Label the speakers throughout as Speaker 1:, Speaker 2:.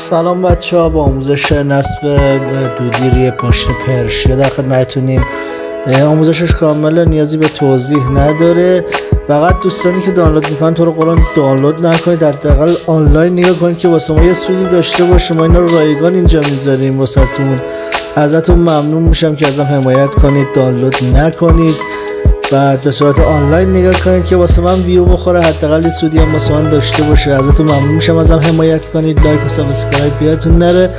Speaker 1: سلام بچه ها با آموزش نصب دودی ماشین پرشیا در خدمتونیم آموزشش کامل نیازی به توضیح نداره. فقط دوستانی که دانلود می‌کنن تو رو قرآن دانلود نکنید. حداقل آنلاین نگاه کنید که واسه ما یه سودی داشته باشه. ما اینا رو رایگان اینجا می‌ذاریم واسهتون. ازتون ممنون میشم که ازم حمایت کنید. دانلود نکنید. بعد به صورت آنلاین نگاه کنید که واسه من ویو بخوره حداقل سودی هم واسه من داشته باشه. ازتون ممنون میشم ازم حمایت کنید. لایک و سابسکرایب بیاتون نره.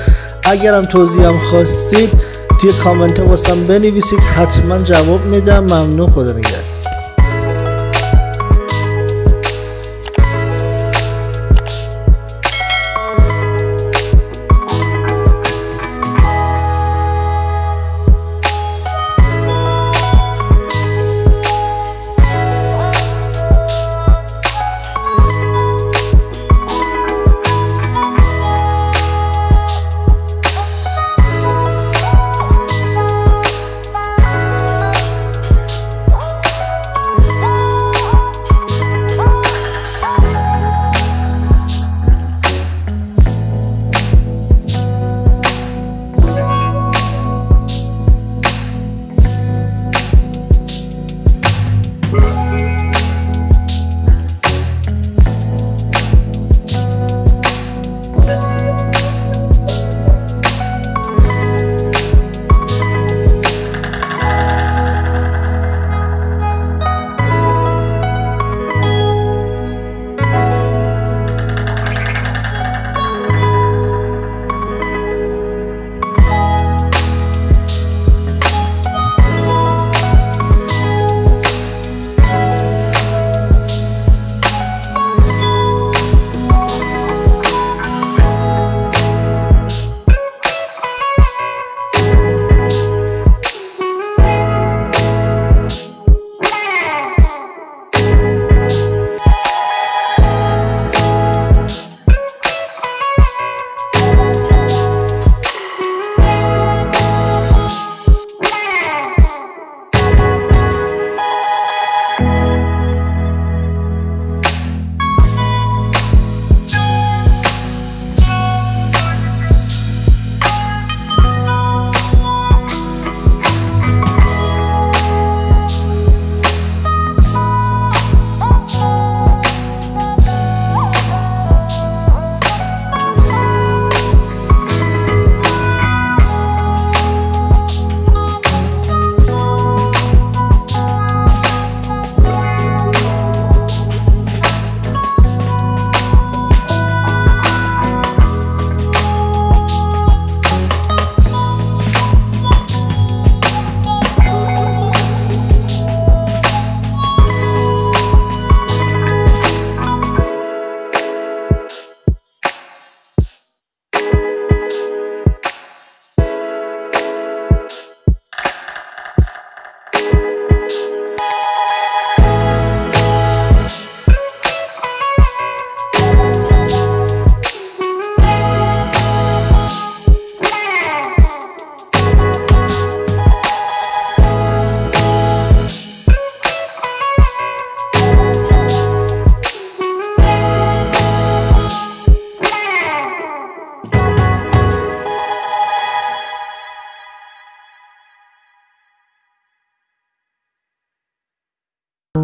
Speaker 1: اگرم توضیح هم خواستید توی کامنت واسم بنویسید. حتما جواب میدم. ممنون. خدا نگهدار.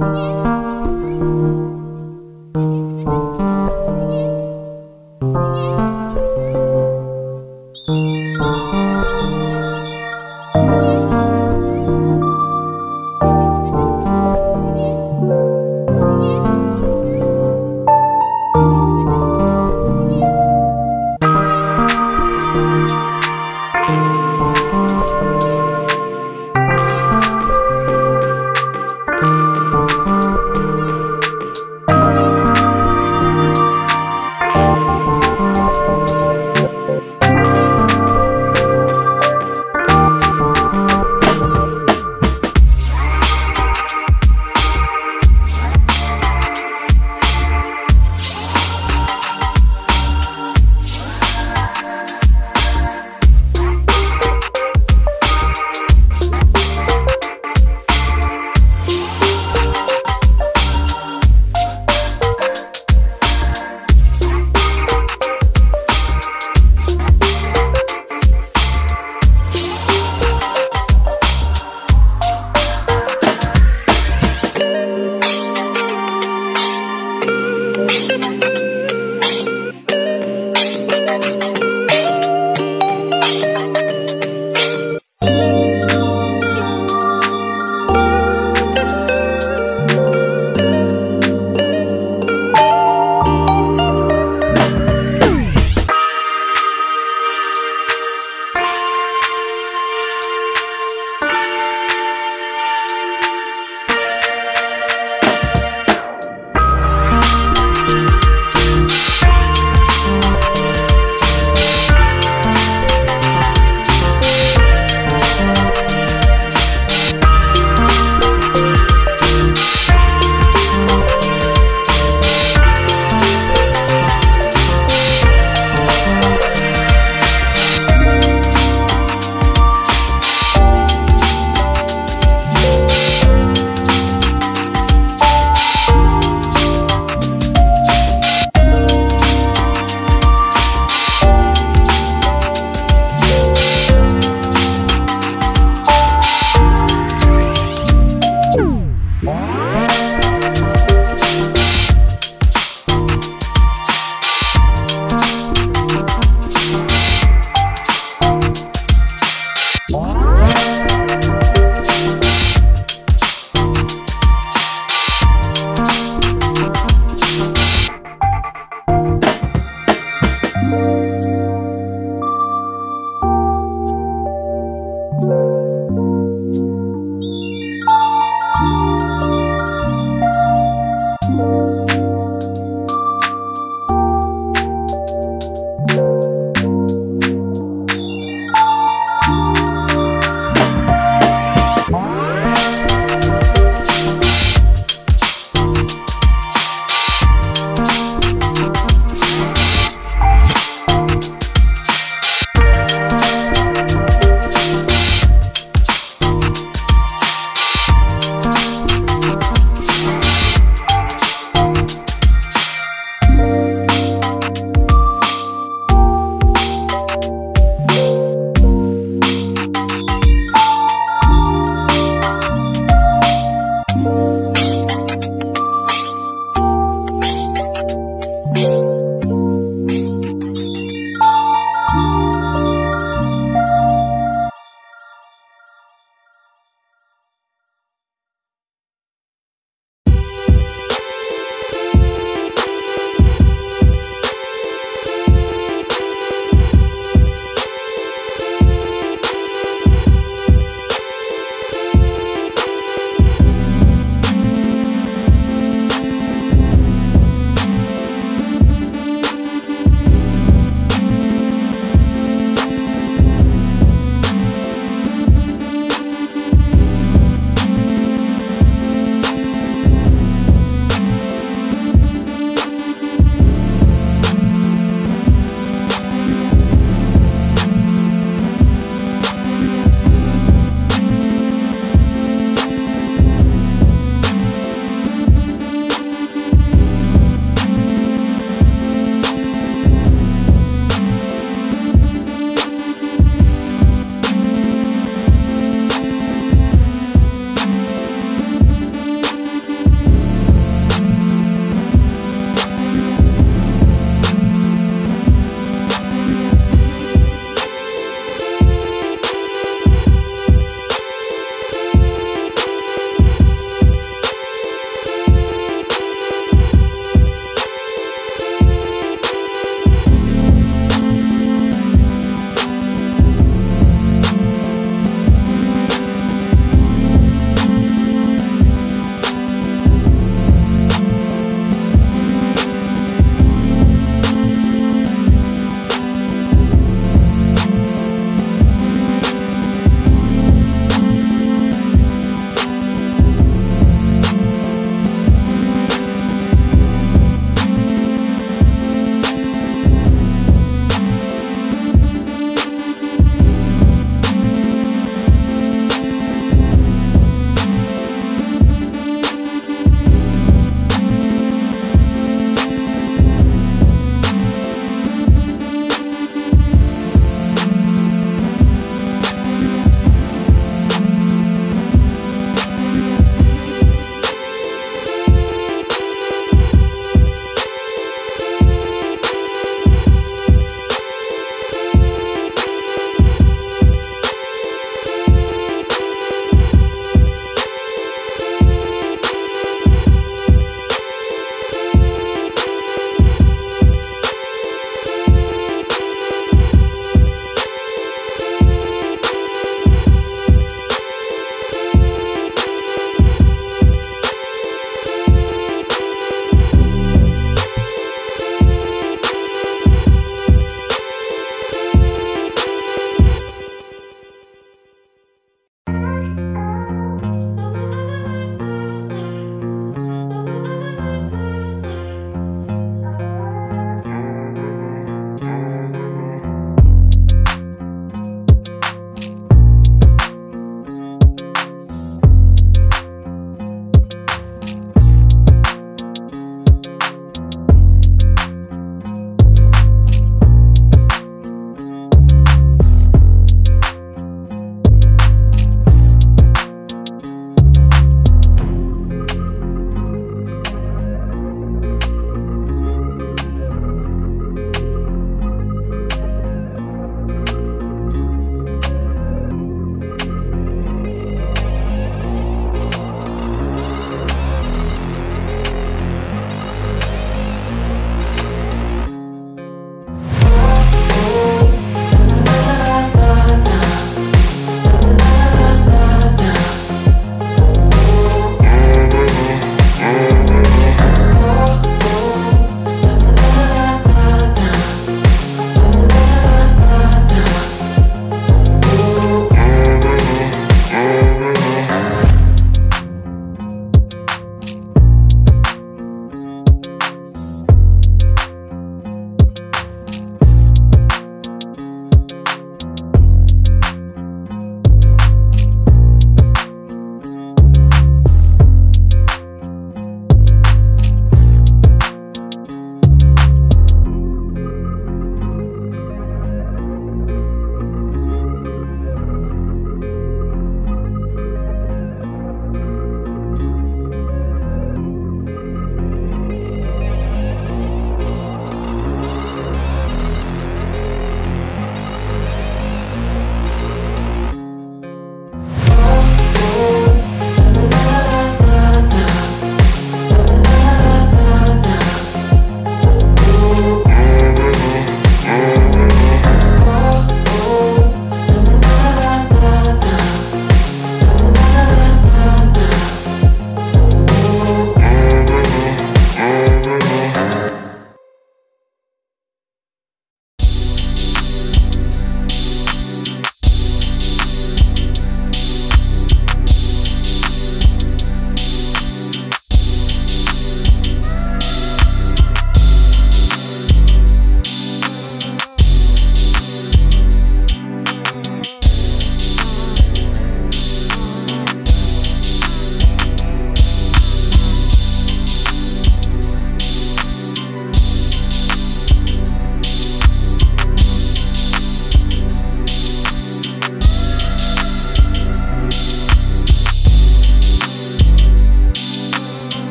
Speaker 2: 你。